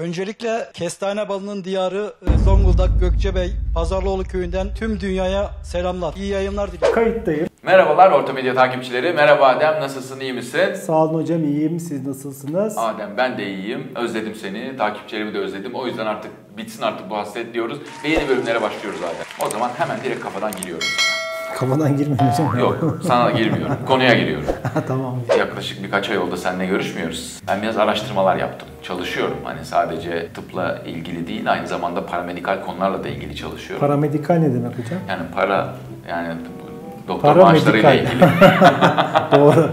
Öncelikle kestane balının diyarı e, Zonguldak Gökçebey Pazarlıoğlu köyünden tüm dünyaya selamlar. İyi yayınlar diliyorum. Kayıttayım. Merhabalar Orta Medya takipçileri. Merhaba Adem, nasılsın, iyi misin? Sağ olun hocam iyiyim. Siz nasılsınız? Adem ben de iyiyim. Özledim seni, takipçilerimi de özledim. O yüzden artık bitsin artık bu hasret diyoruz. Ve yeni bölümlere başlıyoruz Adem. O zaman hemen direkt kafadan giriyorum sana. Kafadan hocam. Yok, sana girmiyorum. Konuya giriyorum. tamam. Yaklaşık birkaç ay oldu seninle görüşmüyoruz. Ben biraz araştırmalar yaptım. Çalışıyorum. Hani sadece tıpla ilgili değil, aynı zamanda paramedikal konularla da ilgili çalışıyorum. Paramedikal ne demek hocam? Yani para, yani doktor maaşlarıyla ilgili. Doğru.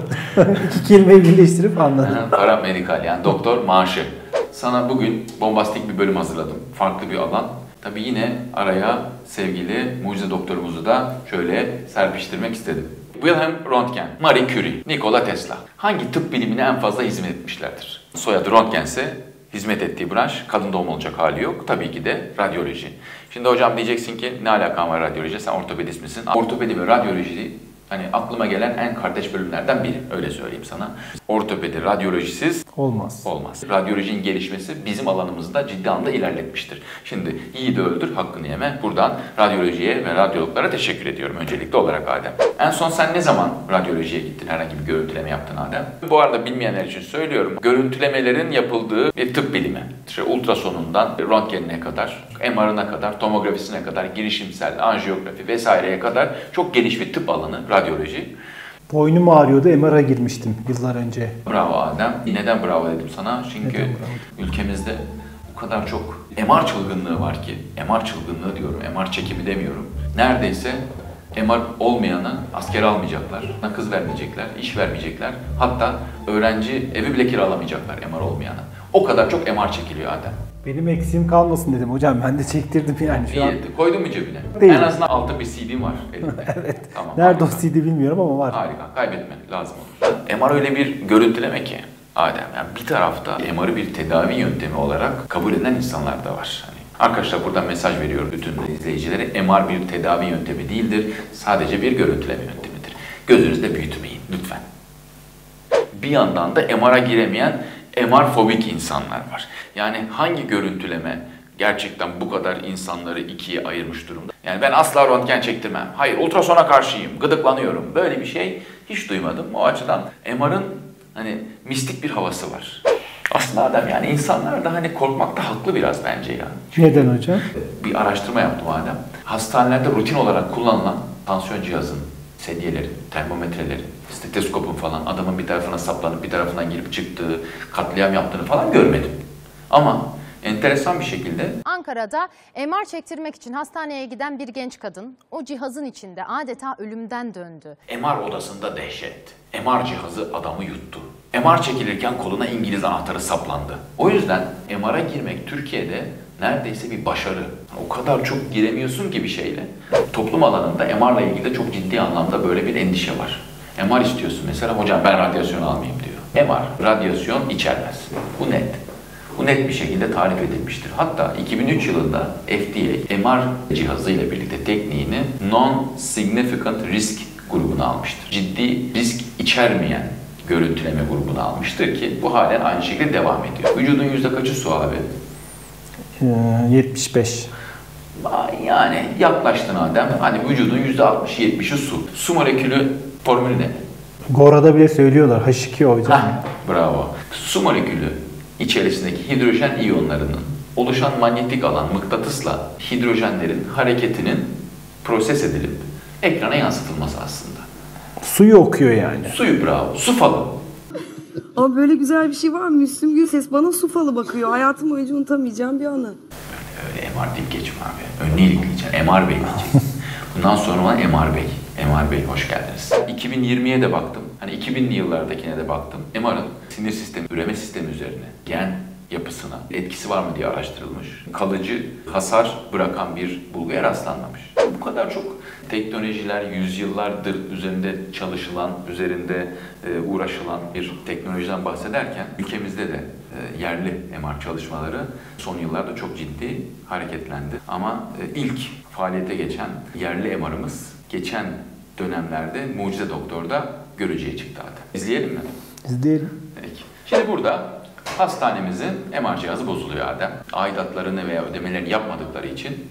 İki kelimeyi birleştirip anladım. Paramedikal yani doktor maaşı. Sana bugün bombastik bir bölüm hazırladım. Farklı bir alan. Tabii yine araya sevgili mucize doktorumuzu da şöyle serpiştirmek istedim. Wilhelm Röntgen, Marie Curie, Nikola Tesla. Hangi tıp bilimine en fazla hizmet etmişlerdir? Soyadı Röntgen ise hizmet ettiği branş kadın doğum olacak hali yok. Tabii ki de radyoloji. Şimdi hocam diyeceksin ki ne alakan var radyoloji? Sen ortopedist misin? Ortopedi ve radyoloji hani aklıma gelen en kardeş bölümlerden biri. Öyle söyleyeyim sana. Ortopedi, radyolojisiz Olmaz. olmaz. Radyolojinin gelişmesi bizim alanımızda ciddi anlamda ilerletmiştir. Şimdi iyi de öldür, hakkını yeme. Buradan radyolojiye ve radyologlara teşekkür ediyorum öncelikli olarak Adem. En son sen ne zaman radyolojiye gittin? Herhangi bir görüntüleme yaptın Adem? Bu arada bilmeyenler için söylüyorum. Görüntülemelerin yapıldığı bir tıp bilimi. İşte ultrasonundan röntgenine kadar, MR'ına kadar, tomografisine kadar, girişimsel, anjiyografi vesaireye kadar çok geniş bir tıp alanı radyoloji. Boynum ağrıyordu. MR'a girmiştim yıllar önce. Bravo Adem. Neden bravo dedim sana? Çünkü ülkemizde o kadar çok MR çılgınlığı var ki. MR çılgınlığı diyorum, MR çekimi demiyorum. Neredeyse MR olmayanı asker almayacaklar, nakız vermeyecekler, iş vermeyecekler. Hatta öğrenci evi bile kiralamayacaklar MR olmayana. O kadar çok MR çekiliyor Adem. Benim eksiğim kalmasın dedim hocam. Ben de çektirdim yani şu an. İyi, koydun mu cebine? Değil. En azından altı bir CD'm var elinde. evet. Tamam. Nerede o harika. CD bilmiyorum ama var. Harika. Kaybetme. Lazım olur. MR öyle bir görüntüleme ki Adem. Yani bir tarafta MR'ı bir tedavi yöntemi olarak kabul eden insanlar da var. Hani Arkadaşlar buradan mesaj veriyorum bütün izleyicilere. MR bir tedavi yöntemi değildir. Sadece bir görüntüleme yöntemidir. Gözünüzde büyütmeyin lütfen. Bir yandan da MR'a giremeyen MR fobik insanlar var. Yani hangi görüntüleme gerçekten bu kadar insanları ikiye ayırmış durumda? Yani ben asla röntgen çektirmem. Hayır ultrasona karşıyım, gıdıklanıyorum. Böyle bir şey hiç duymadım. O açıdan MR'ın hani mistik bir havası var. Aslında adam yani insanlar da hani korkmakta haklı biraz bence ya. Neden hocam? Bir araştırma yaptım Adem. Hastanelerde rutin olarak kullanılan tansiyon cihazının, sedyelerin, termometrelerin, steteskopun falan adamın bir tarafına saplanıp bir tarafından girip çıktığı, katliam yaptığını falan görmedim. Ama enteresan bir şekilde Ankara'da MR çektirmek için hastaneye giden bir genç kadın o cihazın içinde adeta ölümden döndü. MR odasında dehşet. MR cihazı adamı yuttu. MR çekilirken koluna İngiliz anahtarı saplandı. O yüzden MR'a girmek Türkiye'de neredeyse bir başarı. O kadar çok giremiyorsun ki bir şeyle. Toplum alanında MR'la ilgili de çok ciddi anlamda böyle bir endişe var. MR istiyorsun mesela, hocam ben radyasyon almayayım diyor. MR, radyasyon içermez. Bu net. Bu net bir şekilde tarif edilmiştir. Hatta 2003 yılında FDA MR cihazı ile birlikte tekniğini Non-Significant Risk grubuna almıştır. Ciddi risk içermeyen görüntüleme grubuna almıştır ki bu halen aynı şekilde devam ediyor. Vücudun yüzde kaçı su abi? Ee, 75. Yani yaklaştın Adem. Hani vücudun yüzde 60-70'i su. Su molekülü formülü ne? Gora'da bile söylüyorlar. H2O hocam. Hah, bravo. Su molekülü içerisindeki hidrojen iyonlarının oluşan manyetik alan mıknatısla hidrojenlerin hareketinin proses edilip ekrana yansıtılması aslında. Suyu okuyor yani. Suyu bravo. Su falı. Ama böyle güzel bir şey var mı? Müslüm Gülses bana su falı bakıyor. Hayatım boyunca unutamayacağım bir anı. Öyle MR deyip geçme abi. Önüne ilikleyeceksin. MR Bey diyeceksin. Bundan sonra ona MR Bey. MR Bey hoş geldiniz. 2020'ye de baktım. Hani 2000'li yıllardakine de baktım. MR'ın sinir sistemi, üreme sistemi üzerine, gen yapısına etkisi var mı diye araştırılmış. Kalıcı hasar bırakan bir bulguya rastlanmamış. Bu kadar çok teknolojiler yüzyıllardır üzerinde çalışılan, üzerinde e, uğraşılan bir teknolojiden bahsederken ülkemizde de e, yerli MR çalışmaları son yıllarda çok ciddi hareketlendi. Ama e, ilk faaliyete geçen yerli MR'ımız geçen dönemlerde Mucize Doktor'da görücüye çıktı zaten. İzleyelim mi? İzleyelim. Peki. Şimdi burada Hastanemizin MR cihazı bozuluyor Adem. Aidatlarını veya ödemelerini yapmadıkları için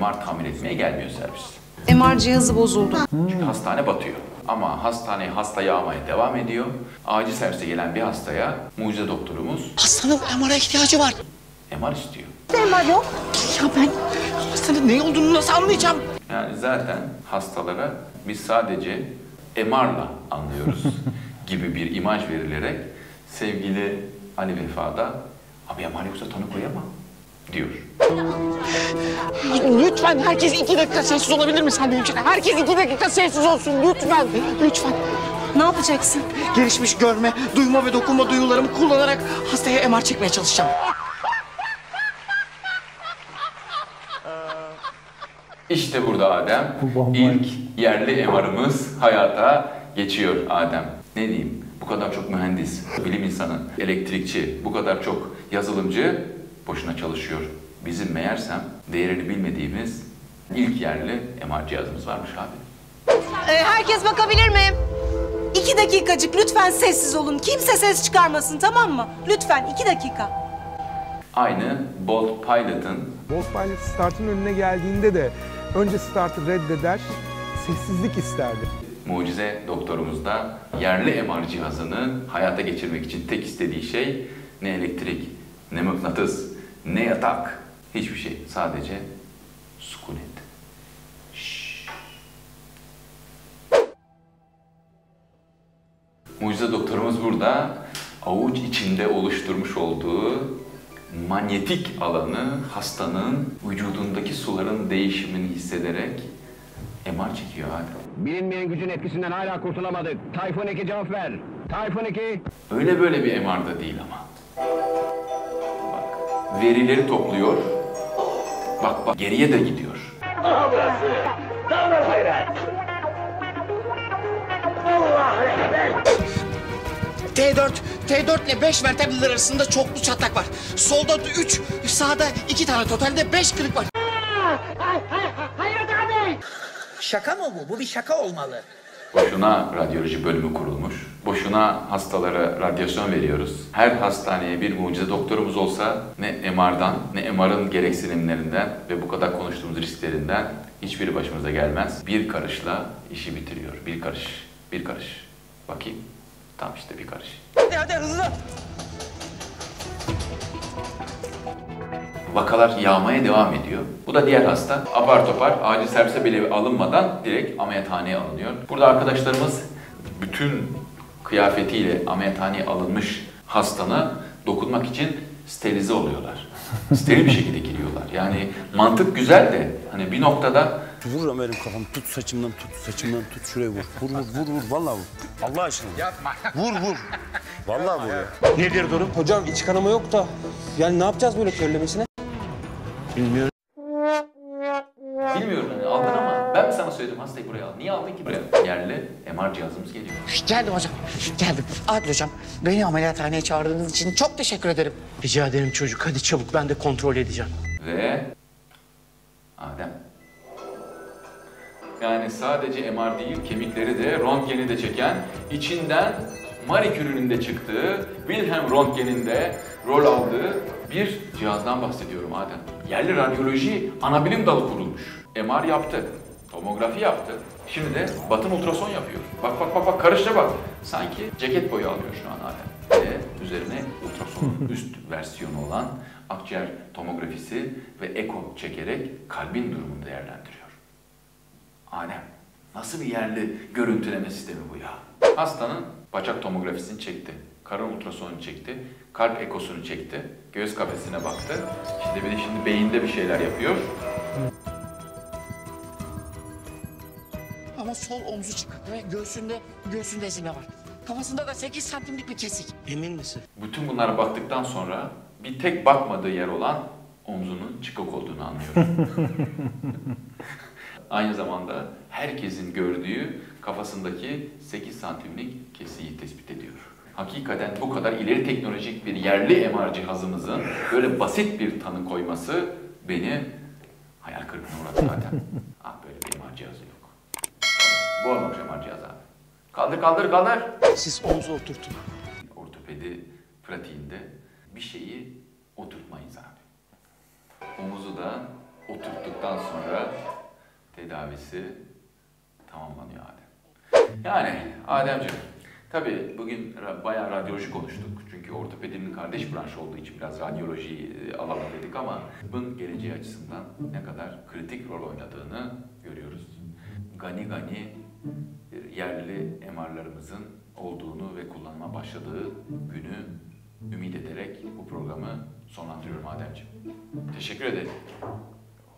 MR tamir etmeye gelmiyor servis. MR cihazı bozuldu. Çünkü hastane batıyor. Ama hastane hastayı almaya devam ediyor. Acil servise gelen bir hastaya mucize doktorumuz Hastanın MR'a ihtiyacı var. MR istiyor. Ya ben hastanın ne olduğunu nasıl anlayacağım? Yani zaten hastalara biz sadece MR'la anlıyoruz gibi bir imaj verilerek sevgili Ali Vefa'da abi MR yoksa tanı koyamam diyor. Lütfen herkes iki dakika sessiz olabilir mi sen hemşire? Herkes iki dakika sessiz olsun lütfen. Lütfen. Ne yapacaksın? Gelişmiş görme, duyma ve dokunma duyularımı kullanarak hastaya MR çekmeye çalışacağım. İşte burada Adem ilk yerli MR'ımız hayata geçiyor Adem. Ne diyeyim? Bu kadar çok mühendis, bilim insanı, elektrikçi, bu kadar çok yazılımcı boşuna çalışıyor. Bizim meğersem değerini bilmediğimiz ilk yerli MR cihazımız varmış abi. Ee, herkes bakabilir mi? İki dakikacık lütfen sessiz olun. Kimse ses çıkarmasın tamam mı? Lütfen iki dakika. Aynı Bolt Pilot'ın Bolt Pilot startın önüne geldiğinde de önce startı reddeder, sessizlik isterdi. mucize doktorumuz da yerli MR cihazını hayata geçirmek için tek istediği şey ne elektrik, ne mıknatıs, ne yatak, hiçbir şey. Sadece sükunet. Şşş. Mucize doktorumuz burada avuç içinde oluşturmuş olduğu manyetik alanı hastanın vücudundaki suların değişimini hissederek MR çekiyor abi. Bilinmeyen gücün etkisinden hala kurtulamadık. Tayfun 2 cevap ver. Tayfun 2. Öyle böyle bir MR'da değil ama. Bak, verileri topluyor. Bak bak geriye de gidiyor. T4, T4 ile 5 vertebralar arasında çoklu çatlak var. Solda 3, sağda 2 tane totalde 5 kırık var. Şaka mı bu? Bu bir şaka olmalı. Boşuna radyoloji bölümü kurulmuş. Boşuna hastalara radyasyon veriyoruz. Her hastaneye bir mucize doktorumuz olsa ne MR'dan ne MR'ın gereksinimlerinden ve bu kadar konuştuğumuz risklerinden hiçbiri başımıza gelmez. Bir karışla işi bitiriyor. Bir karış. Bir karış. Bakayım. Tam işte bir karış. Hızlı. Vakalar yağmaya devam ediyor. Bu da diğer hasta. Apar topar acil servise bile alınmadan direkt ameliyathaneye alınıyor. Burada arkadaşlarımız bütün kıyafetiyle ameliyathaneye alınmış hastana dokunmak için sterilize oluyorlar. Steril bir şekilde giriyorlar. Yani mantık güzel de hani bir noktada Vur Ömer'im kafam tut saçımdan tut saçımdan tut şuraya vur. Vur vur vur vur vallahi vur. Allah aşkına. Yapma. Vur vur. Vallahi vur ya. Nedir durum? Hocam iç kanama yok da yani ne yapacağız böyle körlemesine? bilmiyorum hani aldın ama ben mi sana söyledim hastayı buraya al. Niye aldın ki buraya? Yerli MR cihazımız geliyor. Geldim hocam, geldim. Adil hocam, beni ameliyathaneye çağırdığınız için çok teşekkür ederim. Rica ederim çocuk. Hadi çabuk ben de kontrol edeceğim. Ve Adem. Yani sadece MR değil, kemikleri de, röntgeni de çeken, içinden Marie Curie'nin de çıktığı, Wilhelm Röntgen'in de rol aldığı bir cihazdan bahsediyorum Adem. Yerli radyoloji anabilim dalı kurulmuş. MR yaptı, tomografi yaptı. Şimdi de batın ultrason yapıyor. Bak bak bak bak karışça bak. Sanki ceket boyu alıyor şu an Adem. Ve üzerine ultrasonun üst versiyonu olan akciğer tomografisi ve eko çekerek kalbin durumunu değerlendiriyor. Adem, nasıl bir yerli görüntüleme sistemi bu ya? Hastanın bacak tomografisini çekti, karın ultrasonunu çekti, kalp ekosunu çekti, göğüs kafesine baktı. Şimdi bir de şimdi beyinde bir şeyler yapıyor. Ama sol omzu çıkık ve göğsünde, göğsünde ezilme var. Kafasında da 8 santimlik bir kesik. Emin misin? Bütün bunlara baktıktan sonra bir tek bakmadığı yer olan omzunun çıkık olduğunu anlıyorum. Aynı zamanda herkesin gördüğü kafasındaki 8 santimlik kesiyi tespit ediyor. Hakikaten bu kadar ileri teknolojik bir yerli MR cihazımızın böyle basit bir tanı koyması beni hayal kırıklığına uğradı zaten. ah böyle bir MR cihazı yok. Bu olmamış MR cihazı abi. Kaldır kaldır kaldır. Siz omzu oturtun. Ortopedi pratiğinde bir şeyi oturtmayız abi. Omuzu da oturttuktan sonra tedavisi tamamlanıyor Adem. Yani Ademciğim, tabii bugün bayağı radyoloji konuştuk. Çünkü ortopedinin kardeş branşı olduğu için biraz radyoloji e, alalım dedik ama tıbbın geleceği açısından ne kadar kritik rol oynadığını görüyoruz. Gani gani bir yerli MR'larımızın olduğunu ve kullanıma başladığı günü ümit ederek bu programı sonlandırıyorum Ademciğim. Teşekkür ederim.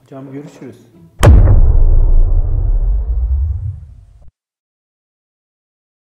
Hocam görüşürüz.